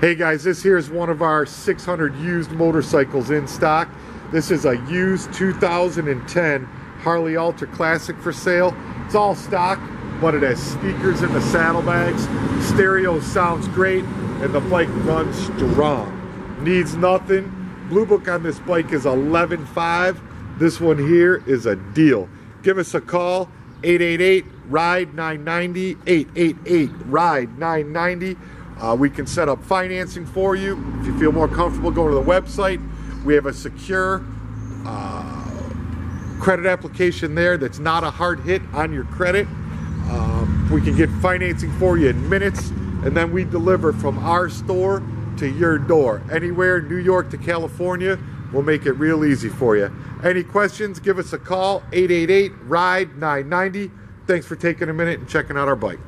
Hey guys, this here is one of our 600 used motorcycles in stock. This is a used 2010 Harley Ultra Classic for sale. It's all stock, but it has speakers in the saddlebags. Stereo sounds great, and the bike runs strong. Needs nothing. Blue Book on this bike is 11.5. This one here is a deal. Give us a call, 888-RIDE-990, 888-RIDE-990 uh, we can set up financing for you. If you feel more comfortable, go to the website. We have a secure uh, credit application there that's not a hard hit on your credit. Um, we can get financing for you in minutes, and then we deliver from our store to your door. Anywhere, New York to California, we'll make it real easy for you. Any questions, give us a call, 888 RIDE 990. Thanks for taking a minute and checking out our bike.